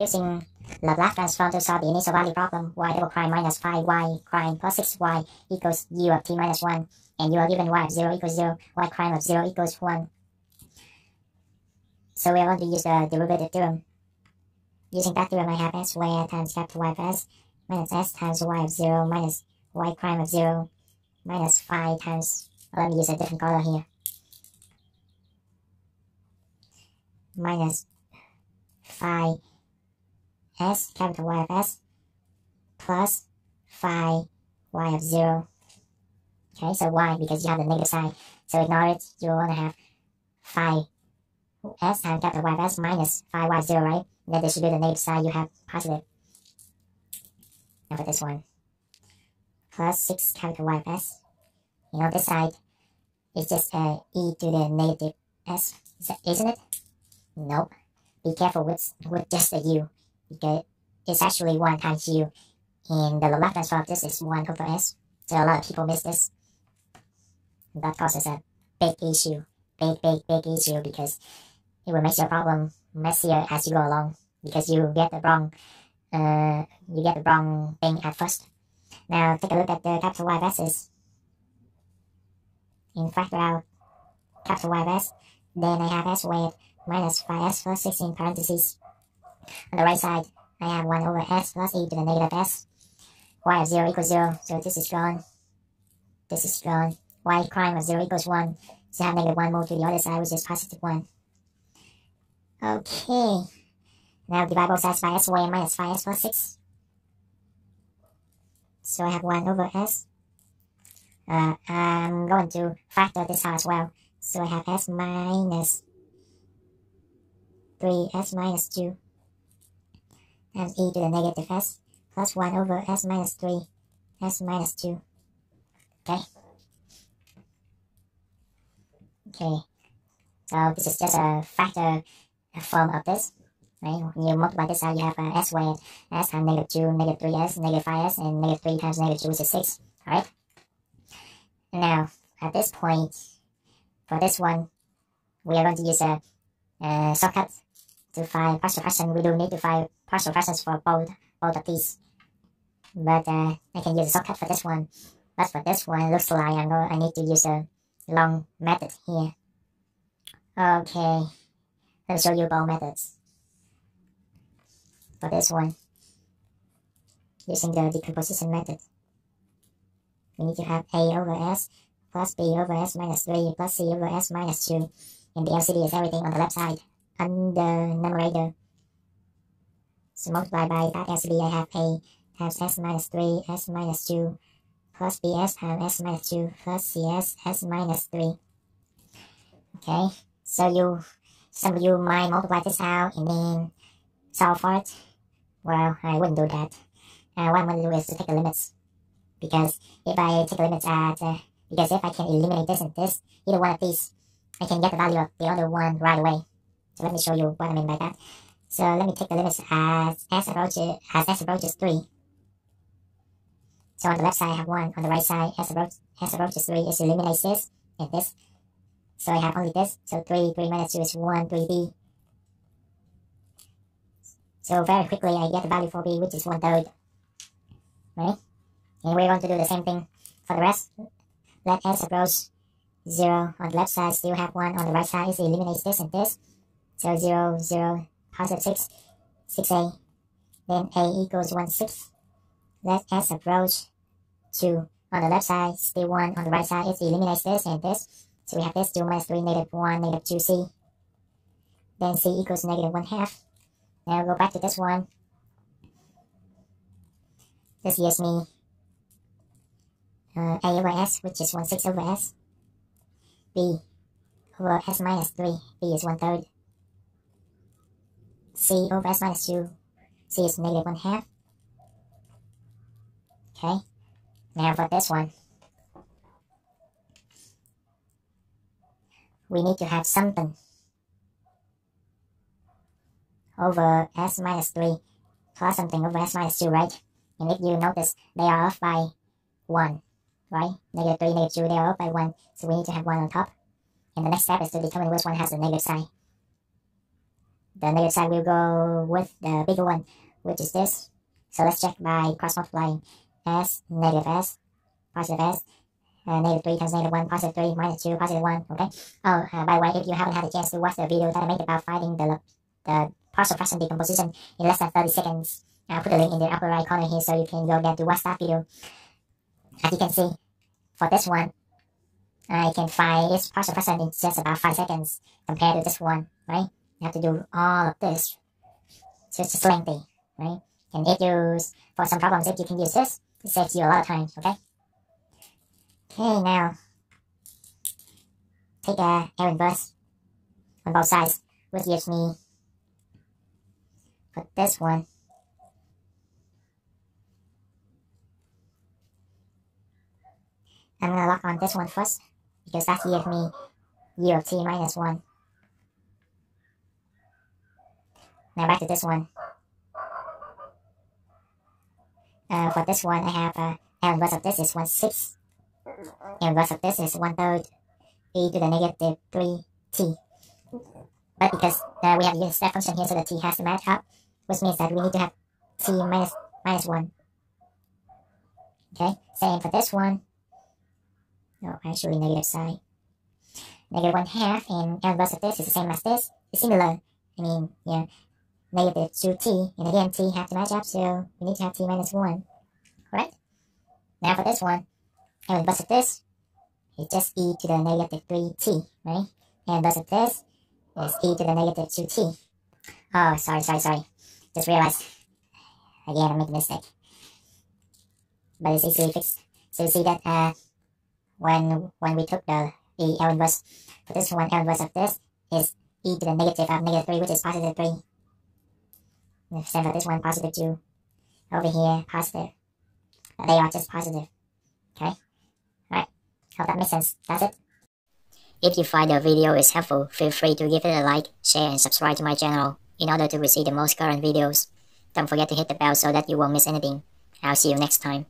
Using the Laplace transform to solve the initial value problem, y double prime minus 5y prime plus 6y equals u of t minus 1, and you are given y of 0 equals 0, y prime of 0 equals 1. So we are going to use the derivative theorem. Using that theorem, I have s squared times capital Y of s minus s times y of 0 minus y prime of 0 minus 5 times, let me use a different color here, minus 5 s capital Y of s plus phi y of 0. Okay, so y because you have the negative sign. So ignore it. You want to have phi s times capital Y of s minus phi y of 0, right? And then distribute the negative side, you have positive. Now for this one, plus 6 capital Y of s. You know, this side is just uh, e to the negative s, isn't it? Nope. Be careful with, with just a u because it's actually 1 times u. And the Laplace transform of this is 1 over s. So a lot of people miss this. That causes a big issue. Big, big, big issue because it will make your problem messier as you go along. Because you get the wrong uh, you get the wrong thing at first. Now take a look at the capital Y versus in factor out capital y Y s. Then I have s squared minus 5s plus 6 in parentheses. On the right side, I have 1 over s plus e to the negative s. y of 0 equals 0, so this is gone. This is gone. y prime of 0 equals 1. So I have negative 1 move to the other side, which is positive 1. Okay. Now divide both sides by s squared minus 5s plus 6. So I have 1 over s. Uh, I'm going to factor this out as well. So I have s minus 3, s minus 2 and e to the negative s plus 1 over s minus 3 s minus 2. Okay. Okay. So this is just a factor form of this. Right? When you multiply this out, you have uh, s squared, s times negative 2, negative 3s, negative 5s, and negative 3 times negative 2, which is 6. Alright? Now, at this point, for this one, we are going to use a, a shortcut to find partial fraction. We don't need to find partial fractions for both both of these. But uh, I can use a shortcut for this one. But for this one, it looks like I'm going, I need to use a long method here. Okay, let me show you both methods. For this one, using the decomposition method, we need to have a over s plus b over s minus 3 plus c over s minus 2. And the LCD is everything on the left side, under numerator. So multiply by that LCD, I have a times s minus 3, s minus 2, plus bs times s minus 2, plus cs, s minus 3. Okay, so you, some of you might multiply this out and then solve for it. Well, I wouldn't do that. Uh, what I'm going to do is to take the limits. Because if I take the limits at, uh, because if I can eliminate this and this, either one of these, I can get the value of the other one right away. So let me show you what I mean by that. So let me take the limits as s approaches, as s approaches 3. So on the left side I have 1, on the right side s, approach, s approaches 3 is eliminates this and this. So I have only this, so 3, 3 minus 2 is 1, 3b. So very quickly I get the value for b, which is 1 third. Right? And we're going to do the same thing for the rest. Let s approach 0 on the left side, still have 1 on the right side, it eliminates this and this. So 0, 0, positive 6, 6a. Then a equals 1 6. Let s approach 2 on the left side, still 1 on the right side, it eliminates this and this. So we have this 2 minus 3, negative 1, negative 2c. Then c equals negative 1 half. Now go back to this one. This gives me uh, a over s, which is 1 6 over s. b over s minus 3, b is 1 third. C over s minus 2, c is negative 1 half. Okay, now for this one, we need to have something over s minus 3 plus something over s minus 2, right? And if you notice, they are off by 1, right? Negative 3, negative 2, they are off by 1, so we need to have 1 on top. And the next step is to determine which one has the negative sign. The negative side will go with the bigger one, which is this. So let's check by cross multiplying s, negative s, positive s, uh, negative 3 times negative 1, positive 3, minus 2, positive 1, okay? Oh, uh, by the way, if you haven't had a chance to watch the video that I made about finding the, the partial fraction decomposition in less than 30 seconds, I'll put a link in the upper right corner here so you can go there to watch that video. As you can see, for this one, I can find its partial fraction in just about 5 seconds compared to this one, right? You have to do all of this. So it's just lengthy, right? And if you, for some problems, if you can use this, it saves you a lot of time, okay? Okay, now, take a air inverse on both sides, which gives me, for this one, I'm gonna lock on this one first, because that gives me u of t minus 1. Now back to this one. Uh, for this one, I have uh, L inverse of this is 1 6. L inverse of this is 1 third e to the negative 3t. But because uh, we have unit step function here, so the t has to match up, which means that we need to have t minus, minus 1. Okay, same for this one. Oh, actually negative side. Negative 1 half, and inverse of this is the same as this. It's similar. I mean, yeah, negative 2t, and again, t have to match up, so we need to have t minus 1, correct? Now for this one, and inverse of this is just e to the negative 3t, right? And of this is e to the negative 2t. Oh, sorry, sorry, sorry. Just realized, again, I made a mistake. But it's easily fixed. So you see that uh, when when we took the, the inverse, for this one, L inverse of this is e to the negative of negative 3, which is positive 3. Same for this one, positive 2. Over here, positive. They are just positive. Okay? Right. Hope that makes sense. That's it. If you find the video is helpful, feel free to give it a like, share, and subscribe to my channel in order to receive the most current videos. Don't forget to hit the bell so that you won't miss anything. I'll see you next time.